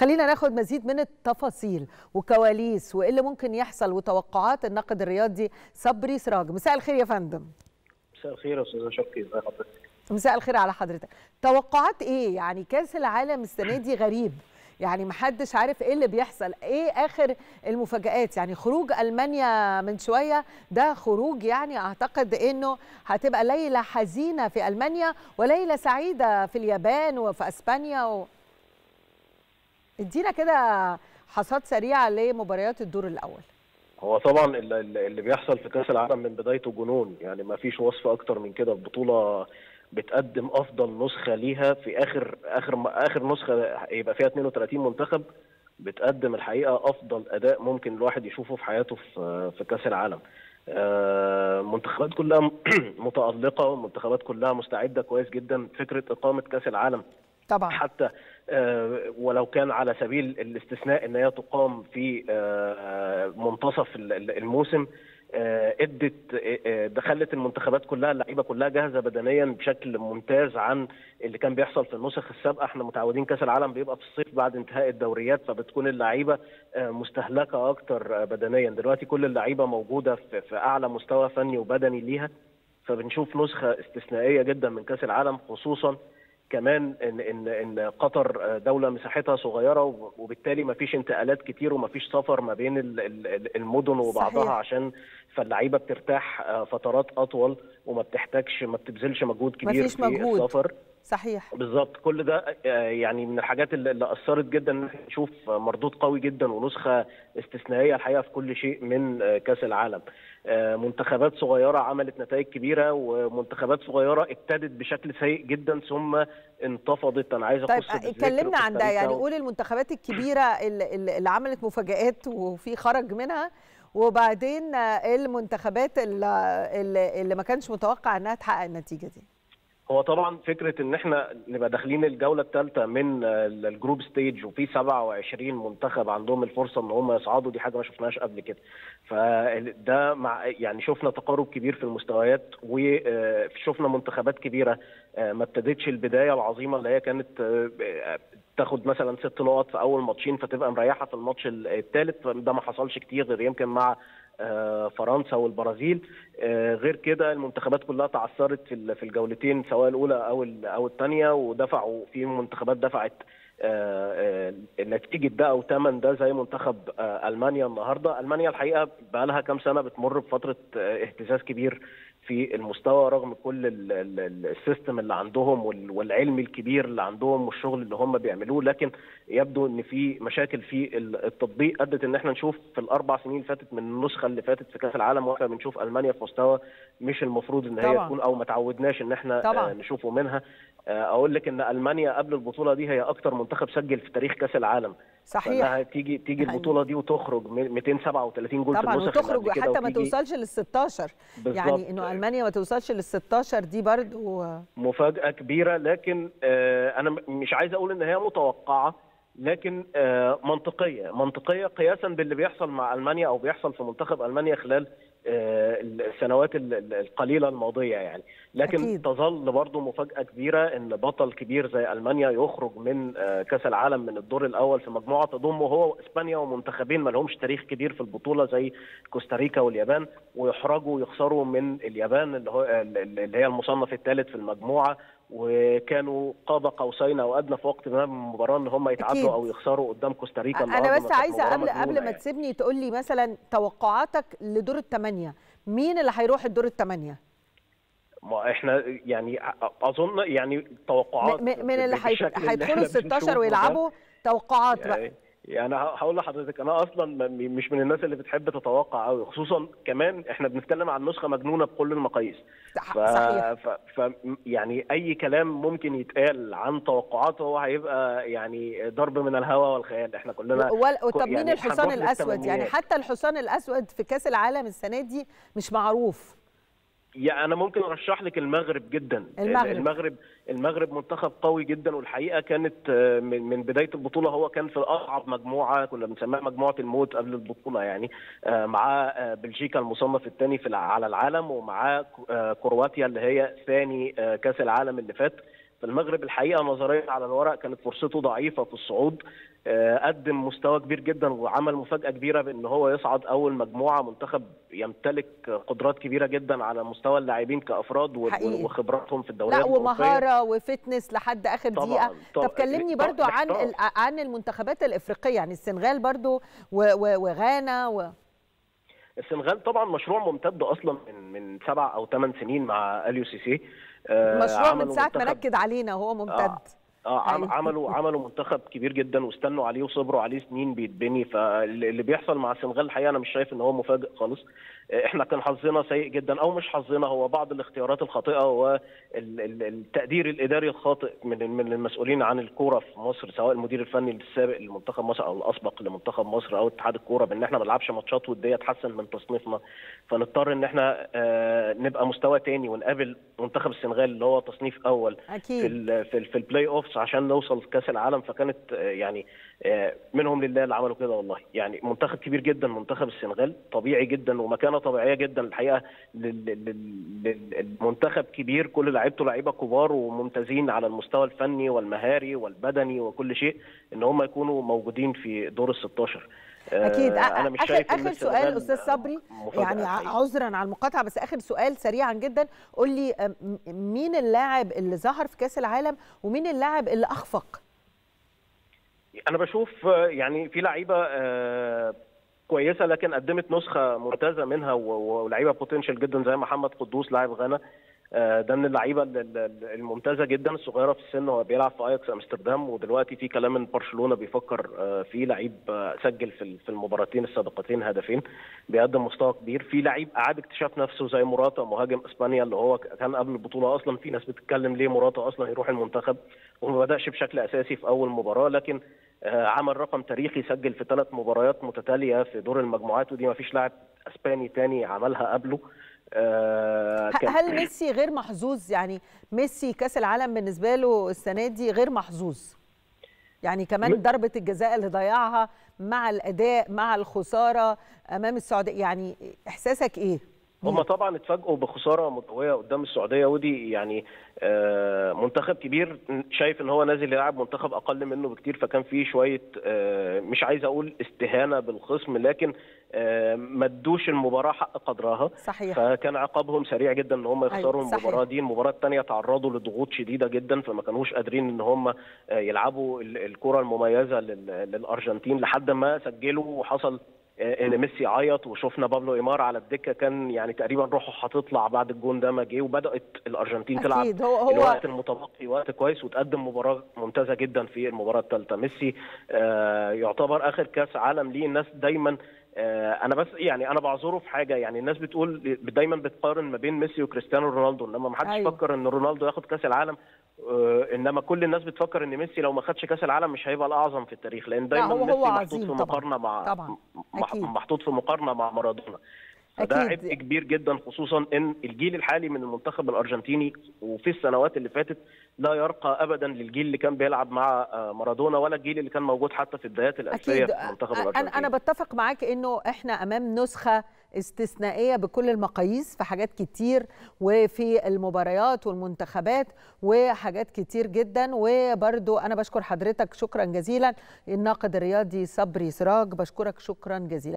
خلينا ناخد مزيد من التفاصيل وكواليس وإيه اللي ممكن يحصل وتوقعات الناقد الرياضي صبري سراج. مساء الخير يا فندم. مساء الخير يا أستاذة شكري. ازي حضرتك مساء الخير على حضرتك. توقعات إيه؟ يعني كأس العالم السنة دي غريب. يعني محدش عارف إيه اللي بيحصل. إيه آخر المفاجآت؟ يعني خروج ألمانيا من شوية ده خروج يعني أعتقد إنه هتبقى ليلة حزينة في ألمانيا وليلة سعيدة في اليابان وفي أسبانيا و... ادينا كده حصاد سريعه لمباريات الدور الأول. هو طبعا اللي بيحصل في كأس العالم من بدايته جنون يعني ما فيش وصف أكتر من كده. البطولة بتقدم أفضل نسخة ليها في آخر آخر آخر نسخة يبقى فيها 32 منتخب بتقدم الحقيقة أفضل أداء ممكن الواحد يشوفه في حياته في في كأس العالم. منتخبات كلها متألقة والمنتخبات كلها مستعدة كويس جدا. فكرة إقامة كأس العالم طبعا. حتى ولو كان على سبيل الاستثناء إن هي تقام في منتصف الموسم إدت دخلت المنتخبات كلها اللعيبة كلها جاهزة بدنيا بشكل ممتاز عن اللي كان بيحصل في النسخ السابقة. إحنا متعودين كأس العالم بيبقى في الصيف بعد انتهاء الدوريات فبتكون اللعيبة مستهلكة أكتر بدنيا. دلوقتي كل اللعيبة موجودة في أعلى مستوى فني وبدني ليها فبنشوف نسخة استثنائية جدا من كأس العالم خصوصا كمان ان ان إن قطر دولة مساحتها صغيرة وبالتالي ما فيش انتقالات كتير وما فيش سفر ما بين المدن وبعضها صحيح. عشان فاللعيبة بترتاح فترات أطول وما بتحتاجش ما بتبذلش مجهود كبير في مجهود. السفر. صحيح. بالظبط. كل ده يعني من الحاجات اللي أثرت جدا إن إحنا نشوف مردود قوي جدا ونسخة استثنائية الحقيقة في كل شيء من كأس العالم. منتخبات صغيرة عملت نتائج كبيرة ومنتخبات صغيرة ابتدت بشكل سيء جدا ثم انتفضت. أنا عايز طيب اتكلمنا عن ده. يعني قول المنتخبات الكبيرة اللي عملت مفاجآت وفي خرج منها. وبعدين المنتخبات اللي, اللي ما كانش متوقع انها تحقق النتيجة دي. هو طبعا فكرة إن إحنا نبقى داخلين الجولة الثالثه من ال group stage وفي 27 منتخب عندهم الفرصة إن هم يصعدوا دي حاجة ما شفناهاش قبل كده. فده مع يعني شفنا تقارب كبير في المستويات وشفنا منتخبات كبيرة ما ابتدتش البداية العظيمة اللي هي كانت تاخد مثلا ست نقط في أول ماتشين فتبقى مريحة في الماتش الثالث ده ما حصلش كتير غير يمكن مع فرنسا والبرازيل. غير كده المنتخبات كلها تعثرت في الجولتين سواء الأولى أو أو الثانية ودفعوا في منتخبات دفعت نتيجه ده أو ثمن ده زي منتخب ألمانيا النهارده. ألمانيا الحقيقة بقى لها كام سنة بتمر بفترة اهتزاز كبير في المستوى رغم كل السيستم اللي عندهم والعلم الكبير اللي عندهم والشغل اللي هم بيعملوه لكن يبدو إن في مشاكل في التطبيق أدت إن إحنا نشوف في الأربع سنين اللي فاتت من النسخة اللي فاتت في كأس العالم وإحنا بنشوف ألمانيا في مستوى مش المفروض إن هي طبعا. تكون أو ما تعودناش إن إحنا طبعا. نشوفه منها أقول لك إن ألمانيا قبل البطولة دي هي أكتر منتخب سجل في تاريخ كأس العالم صحيح. تيجي تيجي البطولة دي وتخرج 237 جول طبعا في النسخ وتخرج حتى ما توصلش لل 16 يعني إنه ألمانيا ما توصلش لل 16 دي برضو. مفاجأة كبيرة لكن أنا مش عايز أقول إن هي متوقعة لكن منطقية. منطقية قياسا باللي بيحصل مع ألمانيا أو بيحصل في منتخب ألمانيا خلال السنوات القليلة الماضية يعني لكن أكيد. تظل برضه مفاجأة كبيرة إن بطل كبير زي ألمانيا يخرج من كأس العالم من الدور الأول في مجموعة تضم هو وإسبانيا ومنتخبين ما لهمش تاريخ كبير في البطولة زي كوستاريكا واليابان ويحرجوا ويخسروا من اليابان اللي هو اللي هي المصنف الثالث في المجموعة وكانوا قاب قوسين أو أدنى في وقت ما من المباراه إن هم يتعادلوا أكيد. أو يخسروا قدام كوستاريكا أنا بس عايزة قبل قبل ما يعني. تسيبني تقول لي مثلا توقعاتك لدور الثمانيه مين اللي هيروح الدور الثمانيه ما إحنا يعني أظن يعني توقعات من اللي هيدخلوا ال 16 ويلعبوا؟ توقعات يعني بقى يعني هقول لحضرتك أنا أصلا مش من الناس اللي بتحب تتوقع قوي خصوصا كمان إحنا بنتكلم عن نسخة مجنونة بكل المقاييس. ف... صحيح. ف... ف... يعني أي كلام ممكن يتقال عن توقعات هو هيبقى يعني ضرب من الهواء والخيال. إحنا كلنا و... طب مين الحصان الأسود يعني حتى الحصان الأسود في كأس العالم السنة دي مش معروف. يعني أنا ممكن أرشح لك المغرب جدا. المغرب. المغرب المغرب منتخب قوي جدا والحقيقة كانت من بداية البطولة هو كان في أصعب مجموعة كنا بنسميها مجموعة الموت قبل البطولة يعني. معاه بلجيكا المصنف الثاني في على العالم ومعاه كرواتيا اللي هي ثاني كأس العالم اللي فات. فالمغرب الحقيقة نظريا على الورق كانت فرصته ضعيفة في الصعود قدم مستوى كبير جدا وعمل مفاجأة كبيرة بأن هو يصعد أول مجموعة منتخب يمتلك قدرات كبيرة جدا على مستوى اللاعبين كأفراد حقيقي. وخبراتهم في الدوريات لا ومهارة و fitness لحد آخر طبعاً. دقيقة طبعاً. طب كلمني طبعاً. برضو عن الاحتراف. ال- عن المنتخبات الإفريقية يعني السنغال برضو و- و- وغانا و... السنغال طبعا مشروع ممتد أصلا من من سبع أو ثمان سنين مع اليو سي سي آه، مشروع من ساعة ما نكد علينا هو ممتد. آه. عم- أيوة. عملوا عملوا منتخب كبير جدا واستنوا عليه وصبروا عليه سنين بيتبني. فاللي بيحصل مع السنغال الحقيقة أنا مش شايف إن هو مفاجئ خالص. آه، إحنا كان حظنا سيء جدا أو مش حظنا هو بعض الاختيارات الخاطئة والتقدير الإداري الخاطئ من من المسؤولين عن الكورة في مصر سواء المدير الفني السابق لمنتخب مصر أو الأسبق لمنتخب مصر أو اتحاد الكورة بإن إحنا ما نلعبش ماتشات ودية تحسن من تصنيفنا. فنضطر إن إحنا آه، نبقى مستوى تاني ونقابل منتخب السنغال اللي هو تصنيف أول في ال في ال في ال playoffs عشان نوصل كاس العالم فكانت آه، يعني آه، منهم لله اللي عملوا كده والله. يعني منتخب كبير جدا منتخب السنغال طبيعي جدا ومكانة طبيعية جدا الحقيقة لل- لل- لل- للمنتخب كبير. كل لعيبته لعيبة كبار وممتازين على المستوى الفني والمهاري والبدني وكل شيء إن هم يكونوا موجودين في دور ال 16 آه، أكيد. أ- أنا مش آخر شايف آخر سؤال أستاذ صبري يعني. عذرا على المقاطعة بس آخر سؤال سريعا جدا. قول لي أم، مين اللاعب اللي ظهر في كأس العالم ومين اللاعب اللي أخفق؟ أنا بشوف آه، يعني في لعيبة آه، كويسة لكن قدمت نسخة ممتازة منها ولعيبة potential جدا زي محمد قدوس لاعب غانا. آه، ده من اللعيبة ال- ال- الممتازة جدا الصغيرة في السن هو بيلعب في اياكس أمستردام ودلوقتي في كلام ان برشلونة بيفكر آه، في لعيب آه، سجل في ال- في المباراتين السابقتين هدفين بيقدم مستوى كبير. في لعيب أعاد اكتشاف نفسه زي موراتا مهاجم إسبانيا اللي هو كان قبل البطولة أصلا. في ناس بتتكلم ليه موراتا أصلا يروح المنتخب وما بدأش بشكل أساسي في أول مباراة لكن آه، عمل رقم تاريخي سجل في ثلاث مباريات متتالية في دور المجموعات ودي ما فيش لاعب إسباني تاني عملها قبله. آه، هل ميسي غير محظوظ؟ يعني ميسي كأس العالم بالنسبة له السنة دي غير محظوظ. يعني كمان ضربة الجزاء اللي ضيعها مع الأداء مع الخسارة أمام السعودية. يعني إحساسك إيه؟ هم طبعا اتفاجئوا بخسارة متويه قدام السعودية ودي يعني آه، منتخب كبير شايف إن هو نازل يلعب منتخب أقل منه بكتير فكان فيه شوية آه، مش عايز أقول استهانة بالخصم لكن ما ادوش المباراة حق قدرها. صحيح. فكان عقابهم سريع جدا إن هم يخسروا أيوة، صحيح. المباراة دي. المباراة الثانية تعرضوا لضغوط شديدة جدا فما كانوش قادرين إن هم يلعبوا ال- الكرة المميزة لل- للأرجنتين لحد ما سجلوا وحصل آه، إن ميسي عيط وشفنا بابلو إيمار على الدكة كان يعني تقريبا روحه هتطلع بعد الجون ده ما جه وبدأت الأرجنتين تلعب أكيد هو هو الوقت المتبقي وقت كويس وتقدم مباراة ممتازة جدا في المباراة الثالثه ميسي آه، يعتبر آخر كأس عالم ليه. الناس دايما أنا بس يعني أنا بعذره في حاجة يعني الناس بتقول دايما بتقارن ما بين ميسي وكريستيانو رونالدو إنما ما حدش أيوة. فكر إن رونالدو ياخد كأس العالم آه، إنما كل الناس بتفكر إن ميسي لو ما خدش كأس العالم مش هيبقى الأعظم في التاريخ لأن دايما هو- هو ميسي محطوط عظيم في طبعاً. مقارنة مع. محطوط في مقارنة مع مارادونا فده أكيد. عبء كبير جدا خصوصا إن الجيل الحالي من المنتخب الأرجنتيني وفي السنوات اللي فاتت لا يرقى ابدا للجيل اللي كان بيلعب مع آه، مارادونا ولا الجيل اللي كان موجود حتى في البدايات الالفيه أكيد. في المنتخب الارجنتيني أنا بتفق معاك إنه إحنا أمام نسخة استثنائية بكل المقاييس في حاجات كتير وفي المباريات والمنتخبات وحاجات كتير جدا. وبرضو أنا بشكر حضرتك شكرا جزيلا. الناقد الرياضي صبري سراج بشكرك شكرا جزيلا.